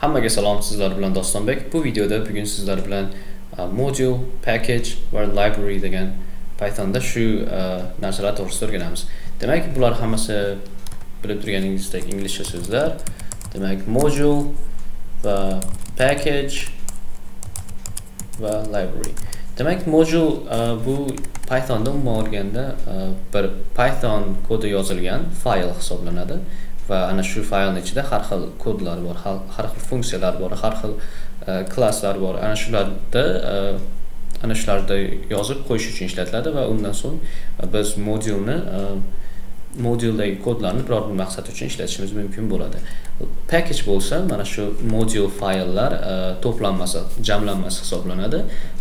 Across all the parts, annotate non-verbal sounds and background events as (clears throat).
Hammaga salom, sizlar bilan Dostonbek. Bu videoda bugun sizlar bilan uh, module, package va library degan Pythonda shu uh, narsalar to'g'risida o'rganamiz. Demak, bular hammasi bilib turganingizdek inglizcha so'zlar. Demak, module va package va library. Demak, module uh, bu Pythonda umuman olganda uh, bir Python kodi yozilgan fayl hisoblanadi. Va ana shu faylni ichida har xil kodlar bor har xil funksiyalar bor har xil e, klasslar bor. Ana shularda e, ana shularda yozib qo'yish uchun ishlatiladi va undan so'ng e, biz modulni moduldagi kodlarni biror bir maqsad uchun ishlatishimiz mumkin bo'ladi. Package bo'lsa mana shu modul fayllar to'planmasi jamlanmasi hisoblanadi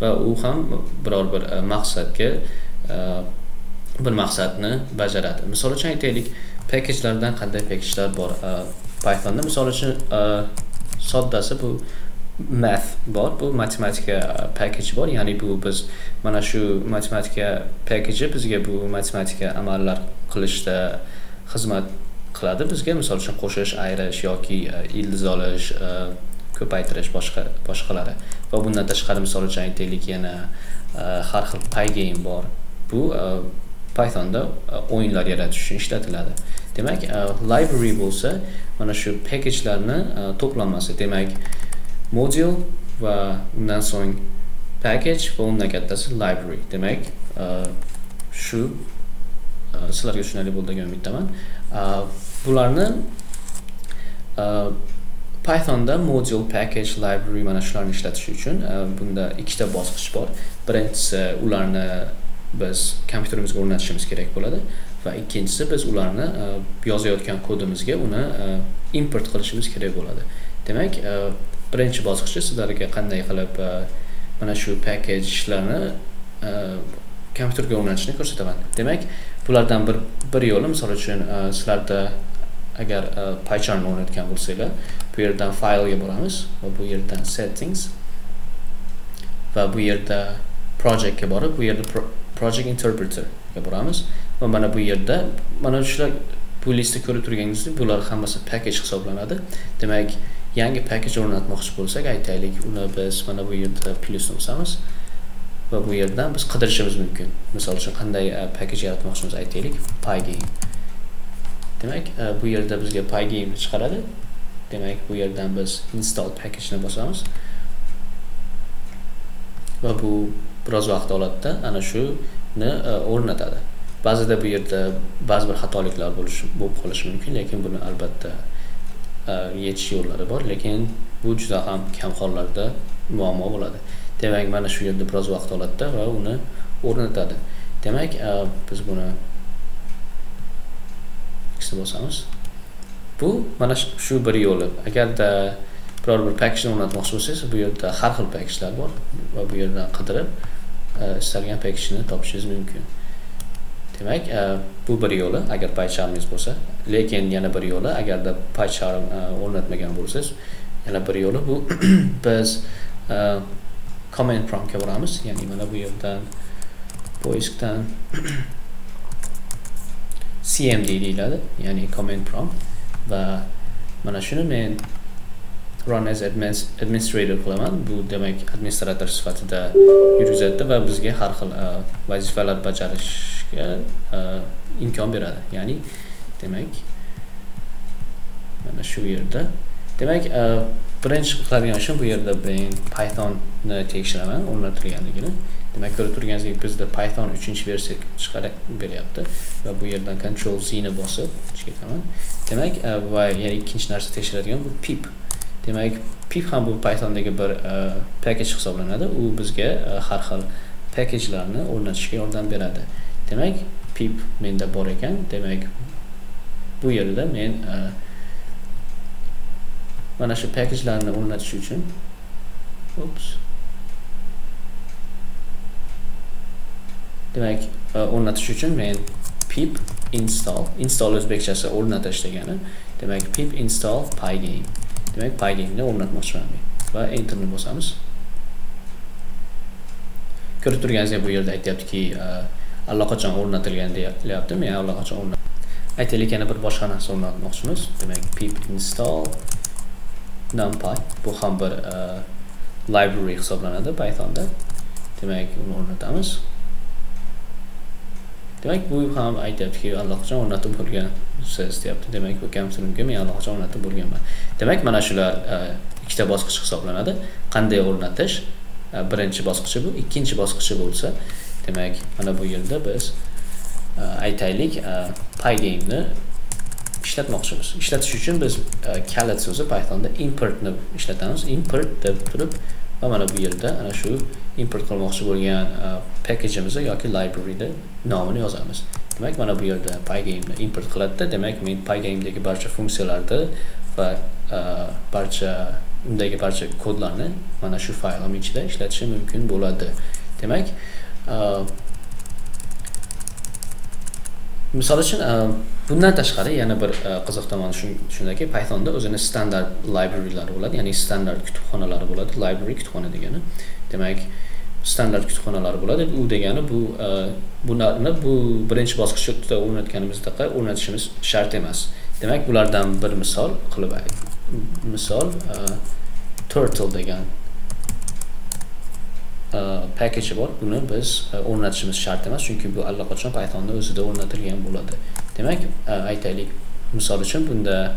va u ham biror bir maqsadga bir maqsadni bajaradi. Misol uchun aytaylik packagelardan qanday packagelar bor? Pythonda misol uchun soddasi bu math bor bu matematika package bor. Ya'ni bu biz mana shu matematika package bizga bu matematika amallar qilishda xizmat qiladi. Bizga misol uchun qo'shish ayirish yoki ildiz olish ko'paytirish boshqa boshqalari. Va bundan tashqari misol uchun aytaylik yana har xil pygame bor. Bu pythonda e, o'yinlar yaratish uchun ishlatiladi. Demak e, library bo'lsa mana shu packagelarni e, to'planmasi demak module va undan so'ng package va undan kattasi library. Demak shu sizlarga tushunarli bo'ldi degan umiddaman. Bularni pythonda module package library mana shularni ishlatish uchun bunda ikkita bosqich bor. Birinchisi ularni biz kompyuterimizga o'rnatishimiz kerak bo'ladi. Va ikkinchisi biz ularni e, yozayotgan kodimizga uni e, import qilishimiz kerak bo'ladi. Demak e, birinchi bosqichda sizlarga qanday qilib mana shu packagelarni kompyuterga o'rnatishni ko'rsataman. Demak bulardan bir bir yo'li misol uchun sizlarda agar pycharm o'rnatgan bo'lsanglar bu yerdan faylga boramiz va bu yerdan settings va bu yerda projectga borib bu yerda project interpreterga boramiz va mana bu yerda mana shular bu listda ko'rib turganingizdek bular hammasi package hisoblanadi. Demak yangi package o'rnatmoqchi bo'lsak aytaylik uni biz mana bu yerda plyusni bosamiz va bu yerdan biz qidirishimiz mumkin. Misol uchun qanday e, package yaratmoqchimiz aytaylik pygame. Demak e, bu yerda bizga pygame chiqaradi. Demak bu yerdan biz install packageni bosamiz va bu biroz vaqt oladida ana shuni e, o'rnatadi. Ba'zida bu yerda ba'zi bir xatoliklar bo'lishi bo'lib qolishi mumkin lekin buni albatta e, yechish yo'llari bor lekin bu juda ham kam hollarda muammo bo'ladi. Demak mana shu yerda biroz vaqt oladida va uni o'rnatadi. Demak e, biz buni ikkisini bosamiz. Bu mana shu bir yo'li. Agarda biror bir paketni o'rnatmoqchi bo'lsangiz bu yerda har xil paketlar bor va bu yerdan qidirib E, istalgan packageni topishingiz mumkin. Demak e, bu bir yo'li agar paycharmingiz bo'lsa. Lekin yana bir yo'li agarda paycharm e, o'rnatmagan bo'lsangiz yana bir yo'li bu. (clears throat) Biz e, command promptga boramiz. Ya'ni mana bu yerdan poiskdan cmd (clears throat) deyiladi. Ya'ni command prompt. Va mana shuni men run as administrator qilaman. Bu demak administrator sifatida yurgizadida va bizga har xil e, vazifalar bajarishga e, imkon beradi. Ya'ni demak mana shu yerda. Demak e, birinchi qiladigan ishim bu yerda men pythonni tekshiraman o'rnatilganligini. Demak ko'rib turganingizdek bizda python uchinchi versiya chiqarib beryapti va bu yerdan control z ni bosib chiqaman. Demak va yana ikkinchi narsa tekshiradigan bu pip. Demak pip ham bu pythondagi bir e, package hisoblanadi. U bizga e, har xil packagelarni o'rnatishga yordam beradi. Demak pip menda bor ekan. Demak bu yerda men e, mana shu packagelarni o'rnatish uchun ups demak o'rnatish uchun men pip install install o'zbekchasi o'rnatish degani demak pip install pygame. Demak pygameni o'rnatmoqchiman men va enterni bosamiz ko'rib turganingizdek bu yerda aytyaptiki e, allaqachon o'rnatilgan deyapti men allaqachon o'rnat aytaylik yana bir boshqa narsa o'rnatmoqchimiz demak pip install numpy. Bu ham bir e, library hisoblanadi pythonda. Demak uni o'rnatamiz. Demak bu ham aytyaptiki allaqachon o'rnatib bo'lgan siz deyapti. Demak bu kompyuterimga men allaqachon o'rnatib bo'lganman. Demak mana shular e, ikkita bosqich hisoblanadi. Qanday o'rnatish? E, birinchi bosqichi bu. Ikkinchi bosqichi bo'lsa demak mana bu yerda biz e, aytaylik pygameni ishlatmoqchimiz. Ishlatish uchun biz kalit so'zi pythonda importni ishlatamiz. Import deb turib va mana bu yerda ana shu import qilmoqchi bo'lgan e, packagimizni yoki libraryni nomini yozamiz. Demak mana bu yerda pygameni import qiladida demak men pygamedagi barcha funksiyalarni va e, barcha undagi barcha kodlarni mana shu faylim ichida ishlatishim mumkin bo'ladi. Demak e, misol uchun bundan tashqari yana bir e, qiziq tomoni shundaki pythonda o'zini standart librarylari bo'ladi ya'ni standart kutubxonalari bo'ladi. Library kutubxona degani demak standart kutubxonalari bo'ladi. U degani bu e, bularni bu birinchi bosqichda o'rnatganimizdaqa o'rnatishimiz shart emas. Demak bulardan bir misol qilib misol e, turtle degan package bor. Buni biz o'rnatishimiz shart emas chunki bu allaqachon pythonni o'zida o'rnatilgan bo'ladi. Demak e, aytaylik. Misol uchun bunda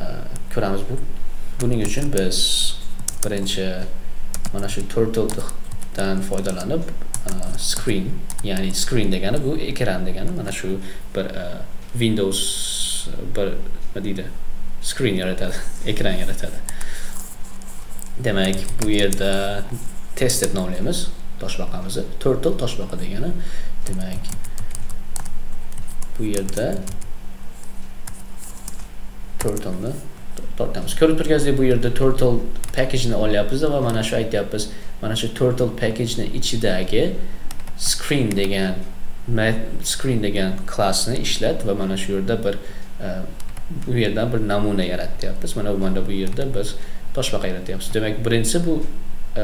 e, ko'ramiz bu. Buning uchun biz birinchi mana shu turtledan foydalanib e, screen ya'ni screen degani bu ekran degani mana shu bir windows bir nima deydi? Screen yaratadi (laughs) ekran yaratadi. Demak bu yerda test deb nomlaymiz toshbaqamizni. Turtle toshbaqa degani. Demak bu yerda turtleni tortamiz ko'rib turganingizdek bu yerda turtle packageni olyapmiz va mana shu aytyapmiz mana shu turtle packageni ichidagi screen degan screen degan klassni ishlat va mana shu yerda bir e, bu yerdan bir namuna yaratyapmiz. Mana mana mana bu yerda biz toshbaqa yaratyapmiz demak birinchisi bu e,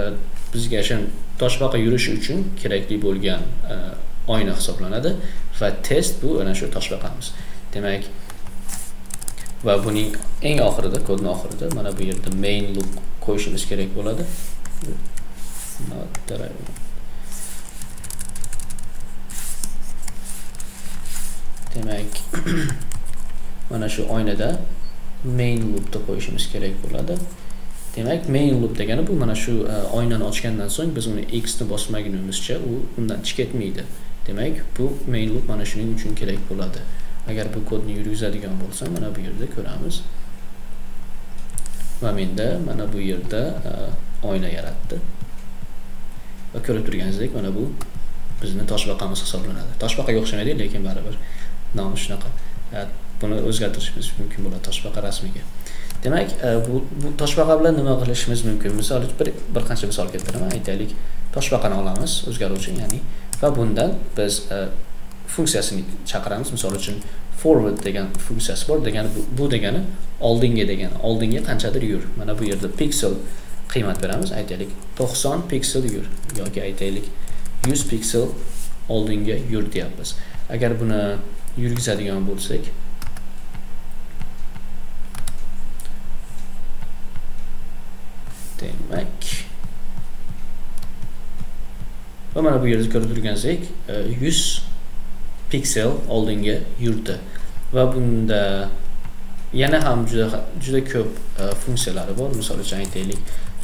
bizga shu toshbaqa yurishi uchun kerakli bo'lgan e, oyna hisoblanadi va test bu ana shu toshbaqamiz demak va buning eng oxirida kodni oxirida mana bu yerda main loop qo'yishimiz kerak bo'ladi. Demak (clears throat) mana shu oynada main loopni qo'yishimiz kerak bo'ladi. Demak main loop degani bu mana shu e, oynani ochgandan so'ng biz uni x ni bosmagunimizcha u undan chiqib ketmaydi. Demak bu main loop mana shuning uchun kerak bo'ladi. Agar bu kodni yurgizadigan bo'lsam mana bu yerda ko'ramiz. Va menda mana bu yerda e, oyna yaratdi. Va ko'rib turganingizdek mana bu bizni toshbaqamiz hisoblanadi. Toshbaqaga o'xshamaydi lekin baribir nomi shunaqa. E, buni o'zgartirishimiz mumkin bo'ladi toshbaqa rasmiga. Demak e, bu bu toshbaqa bilan nima qilishimiz mumkin? Misol uchun bir bir qancha misol keltiraman aytaylik. Toshbaqani olamiz o'zgaruvchi ya'ni va bundan biz e, funksiyasini chaqiramiz. Misol uchun forward degan funksiyasi bor degani bu degani oldinga degani oldinga qanchadir yur. Mana bu yerda pixel qiymat beramiz aytaylik to'qson piksel yur yoki aytaylik yuz piksel oldinga yur deyapmiz. Agar buni yurgizadigan bo'lsak demak va mana bu yerda ko'rib turganingizdek 100 piksel oldinga yurdi. Va bunda yana ham juda juda ko'p e, funksiyalari bor. Misol uchun aytaylik.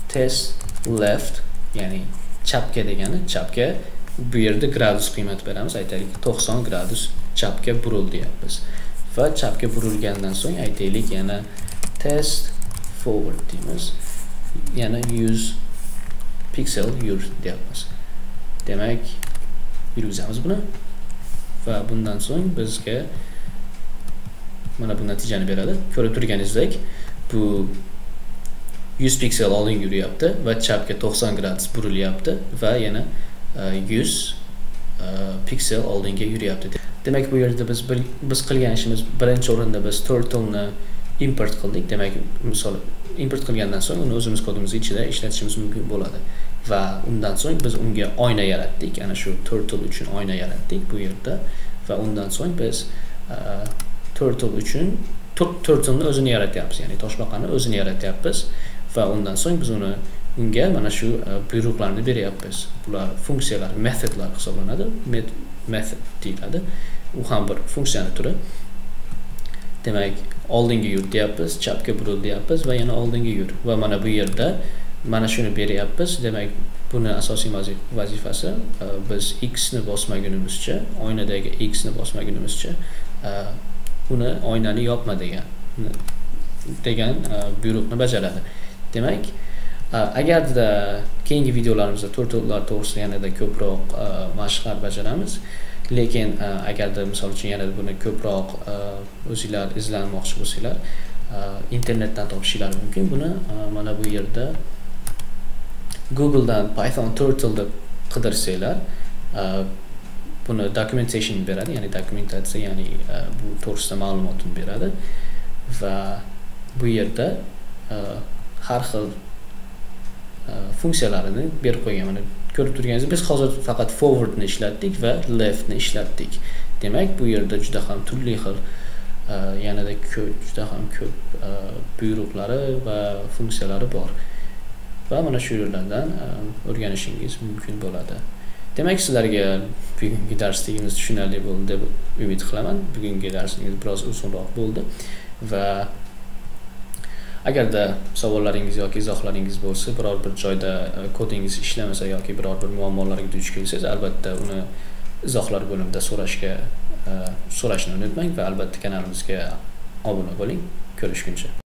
Test left ya'ni chapga degani chapga bu yerda gradus qiymat beramiz. Aytaylik 90 gradus chapga buril deyapmiz. Va chapga burilgandan so'ng aytaylik yana test forward deymiz. Yana 100 piksel yur deyapmiz. Demak yurgizamiz buni. Va bundan so'ng bizga mana bu natijani beradi. Ko'rib turganingizdek bu 100 piksel oldinga yuryapti va chapga 90 gradus burilyapti va yana e, 100 e, piksel oldinga yuryapti demak bu yerda biz biz qilgan ishimiz birinchi o'rinda biz turtleni import qildik. Demak misol import qilgandan so'ng uni o'zimiz kodimiz ichida ishlatishimiz mumkin bo'ladi. Va undan so'ng biz unga oyna yaratdik. Ana shu turtle uchun oyna yaratdik bu yerda va undan so'ng biz uh, turtle uchun turtleni o'zini yaratyapmiz. Ya'ni toshbaqani o'zini yaratyapmiz va undan so'ng biz uni unga mana shu e, buyruqlarni beryapmiz. Bular funksiyalar metodlar hisoblanadi. Method deyiladi. U ham bir funksiyani turi. Demak oldinga yur deyapmiz chapga buril deyapmiz va yana oldinga yur va mana bu yerda mana shuni beryapmiz. Demak buni asosiy vazifasi e, biz x ni bosmagunimizcha oynadagi x ni bosmagunimizcha e, uni oynani yopma degan degan e, buyruqni bajaradi. Demak agarda keyingi videolarimizda turtlelar to'g'risida yanada ko'proq mashqlar bajaramiz lekin agarda misol uchun yanada buni ko'proq o'zinglar izlanmoqchi bo'lsanglar internetdan topishinglar mumkin. Buni mana bu yerda googledan python turtle deb qidirsanglar e, buni documentation beradi ya'ni dokumentatsiya ya'ni e, bu to'g'risida ma'lumotni beradi va bu yerda e, har xil funksiyalarini berib qo'ygan mana ko'rib turganingizdek biz hozir faqat forwardni ishlatdik va leftni ishlatdik. Demak bu yerda juda ham turli xil yanada ko'p juda ham ko'p buyruqlari va funksiyalari bor. Va mana shu yo'llardan e, o'rganishingiz mumkin bo'ladi. Demak sizlarga bugungi darsligimiz tushunarli bo'ldi deb umid qilaman. Bugungi darsimiz biroz uzunroq bo'ldi va agarda savollaringiz yoki izohlaringiz bo'lsa biror bir joyda e, kodingiz ishlamasa yoki biror bir muammolarga duch kelsangiz albatta uni izohlar bo'limida so'rashga e, so'rashni unutmang va albatta kanalimizga obuna bo'ling. Ko'rishguncha.